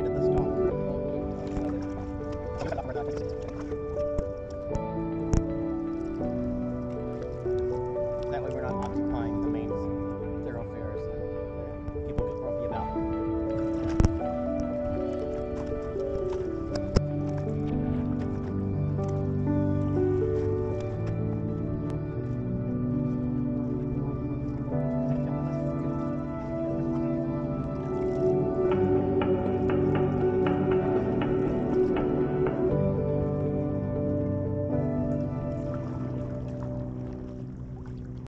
side of the stone.